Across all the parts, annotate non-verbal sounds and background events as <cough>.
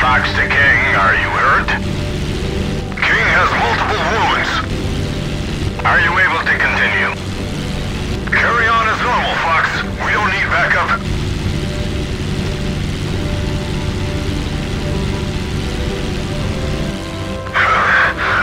Fox to King, are you hurt? King has multiple wounds. Are you able to continue? Carry on as normal, Fox. We don't need backup. <sighs>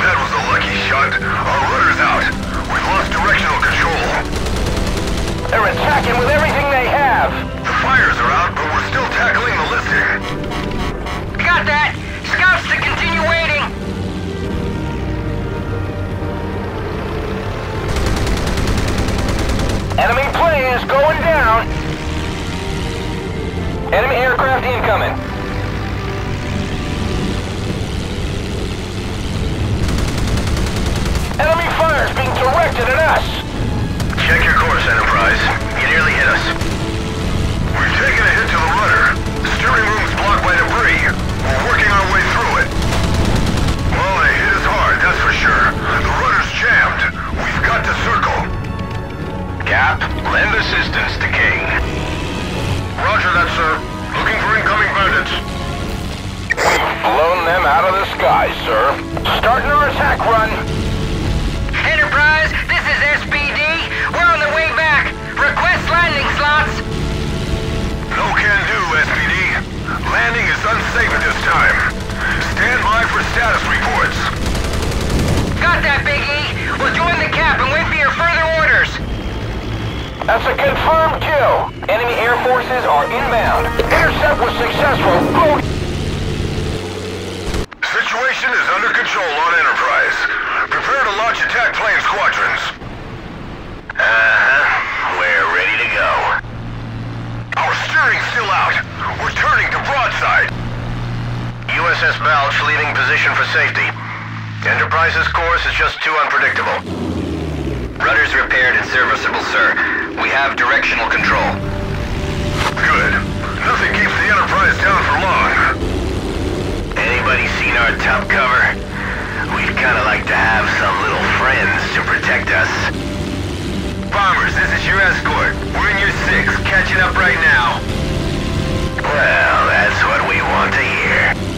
that was a lucky shot. Our rudder's out. We've lost directional control. They're attacking with everything they have. The fires are out, but we're still tackling the listing. Got that! Scouts to continue waiting! Enemy plane is going down. Enemy aircraft incoming. Enemy fire is being directed at us. Check your course, Enterprise. You nearly hit us. We've taken a hit to the rudder. The steering room's blocked by debris. We're working our way through it. Well, they hit us hard, that's for sure. The rudder's jammed. We've got to circle. Cap, lend assistance to King. Roger that, sir. Looking for incoming bandits. We've them out of the sky, sir. Starting our attack run. Time. Stand by for status reports. Got that, Big E. We'll join the cap and wait for your further orders. That's a confirmed kill. Enemy air forces are inbound. Intercept was successful. Go Situation is under control on Enterprise. Prepare to launch attack plane squadrons. Uh-huh. We're ready to go. Our steering's still out. We're turning to broadside. USS Balch leaving position for safety. Enterprise's course is just too unpredictable. Rudder's repaired and serviceable, sir. We have directional control. Good. Nothing keeps the Enterprise down for long. Anybody seen our top cover? We'd kinda like to have some little friends to protect us. Bombers, this is your escort. We're in your six, catching up right now. Well, that's what we want to hear.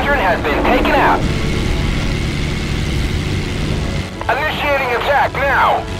Squadron has been taken out. Initiating attack now.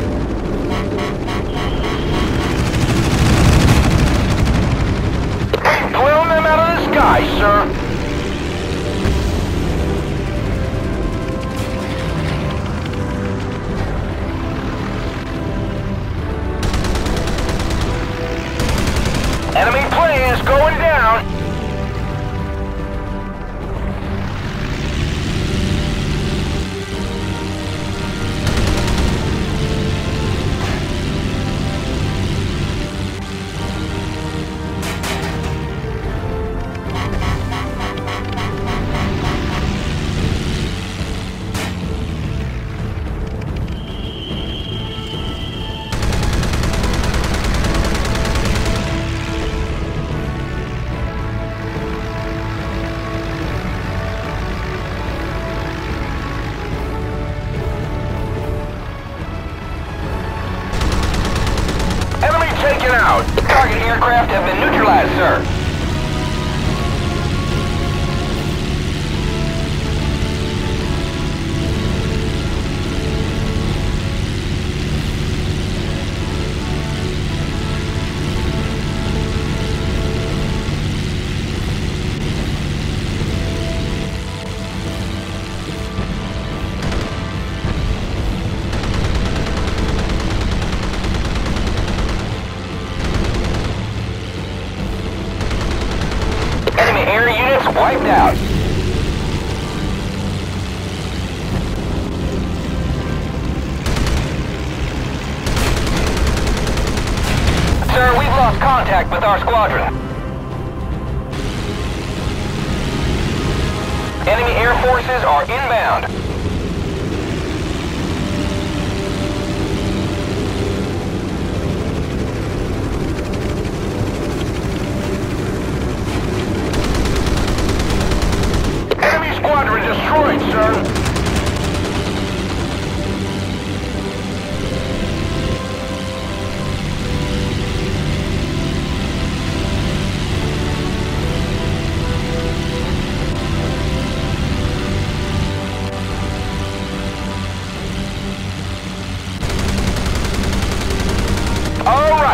Forces are inbound.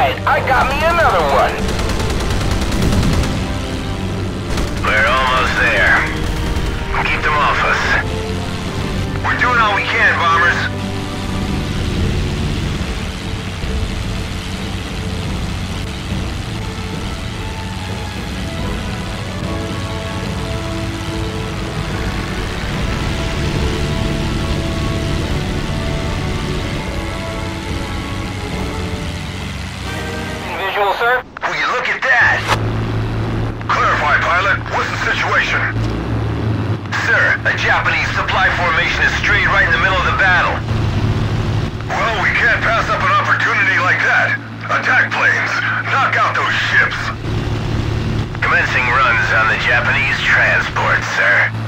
Right, I got me another one. We're almost there. Keep them off us. We're doing all we can, bombers. Attack planes. Knock out those ships. Commencing runs on the Japanese transport, sir.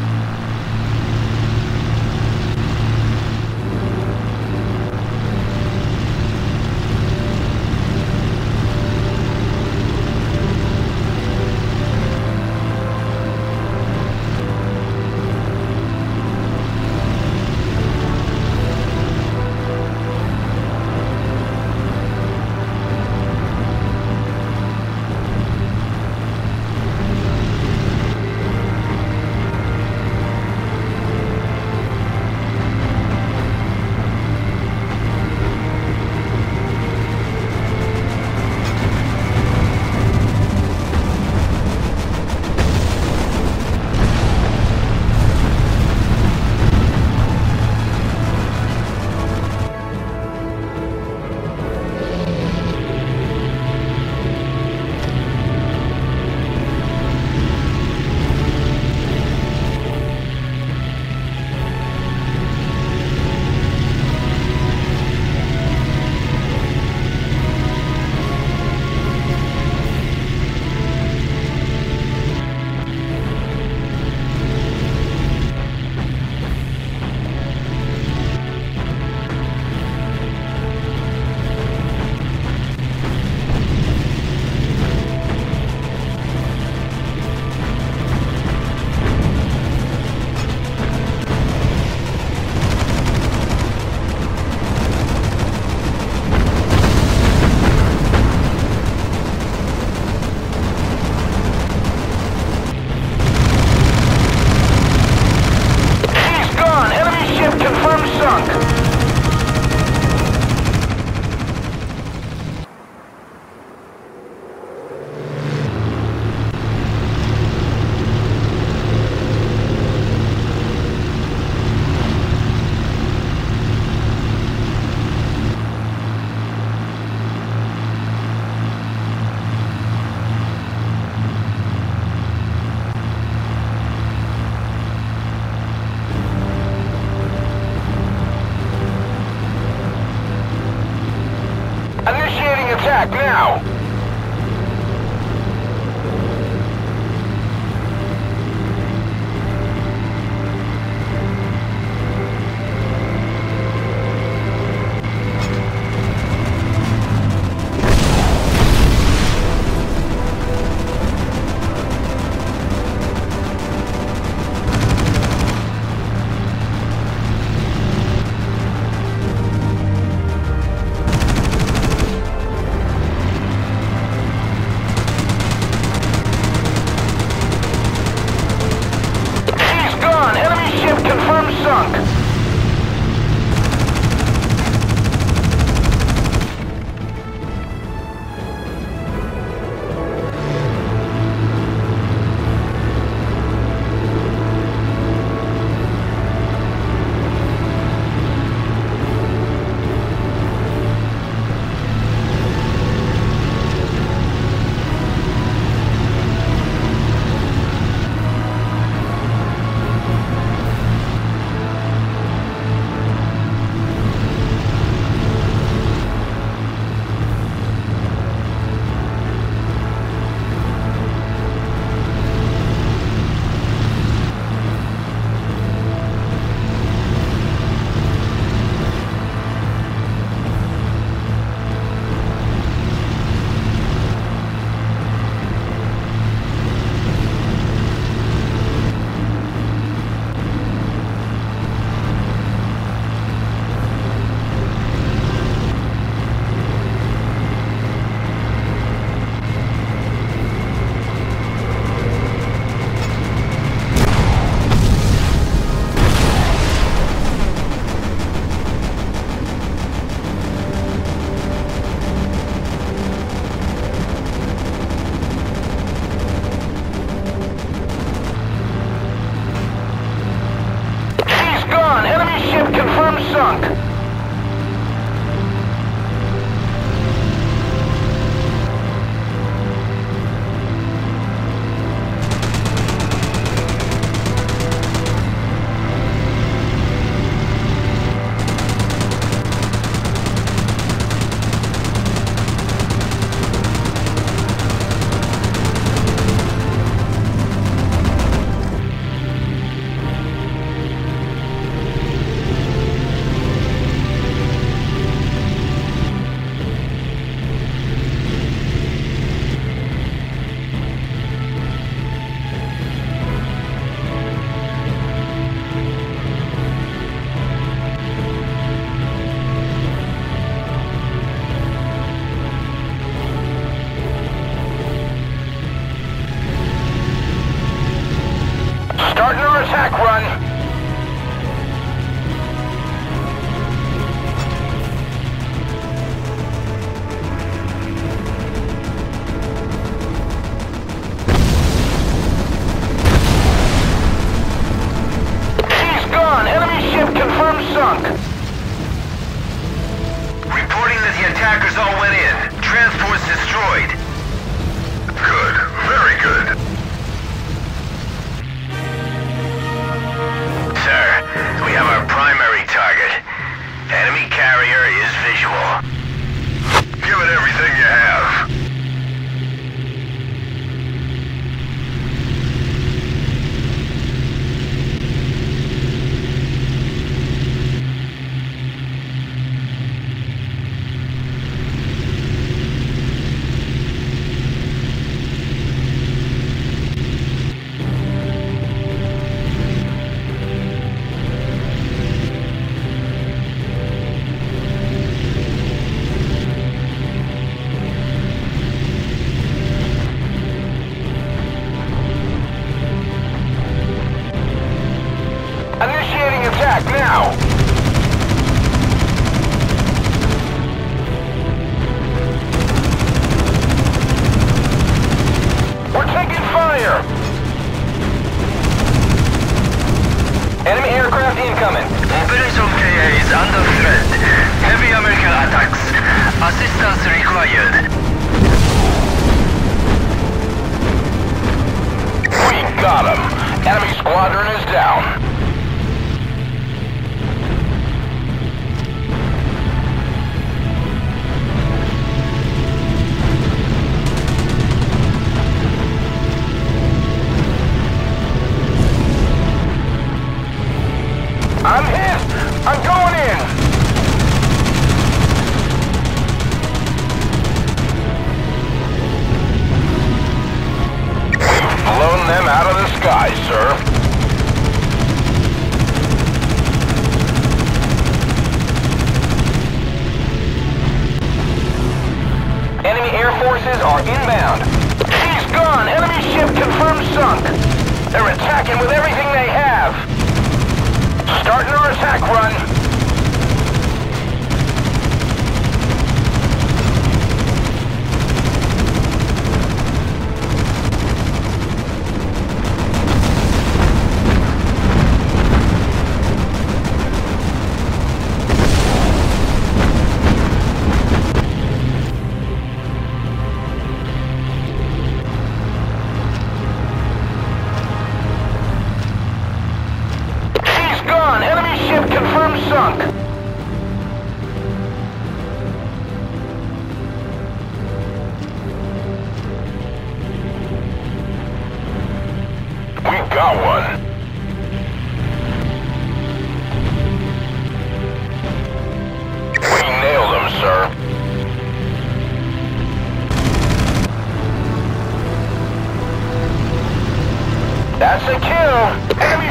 Attack run.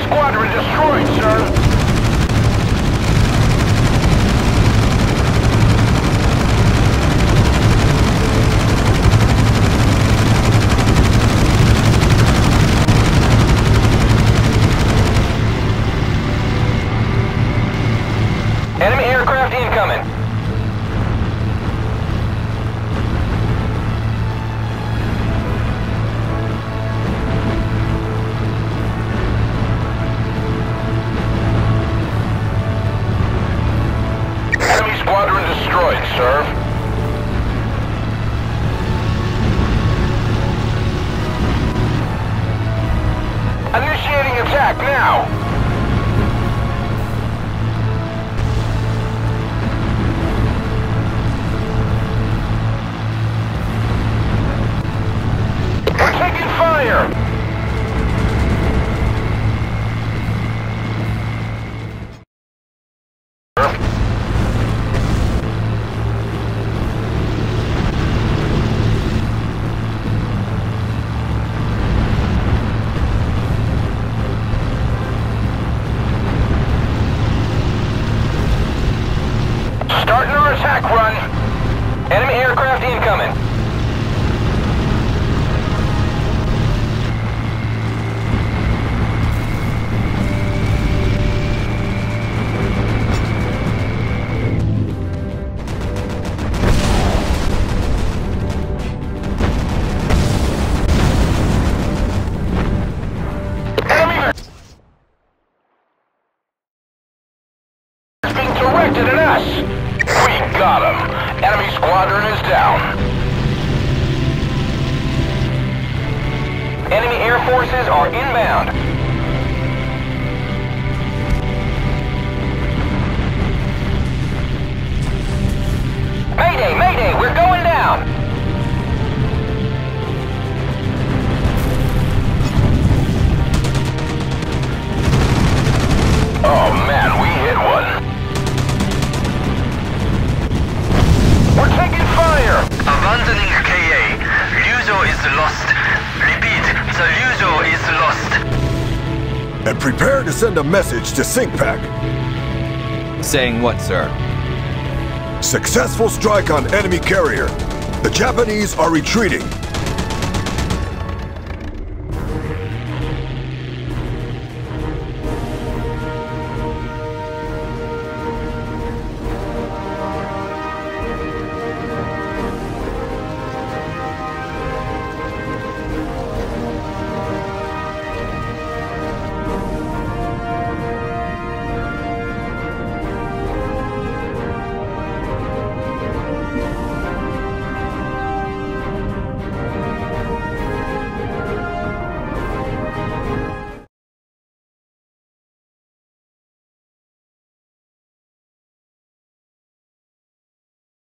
Squadron destroyed, sir! Destroyed, sir. Initiating attack now! Are inbound. Mayday, mayday, we're going down. Oh man, we hit one. We're taking fire! Abandoning KA. Ryujo is lost. Repeat, the Ryujo is lost. And prepare to send a message to CINCPAC. Saying what, sir? Successful strike on enemy carrier. The Japanese are retreating.